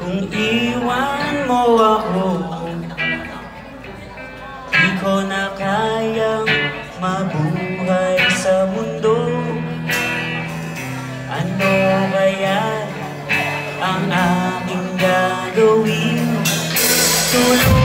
Kung iwan mo ako Di ko na kayang mabuhay sa mundo Ano kaya ang aking gagawin? Tulog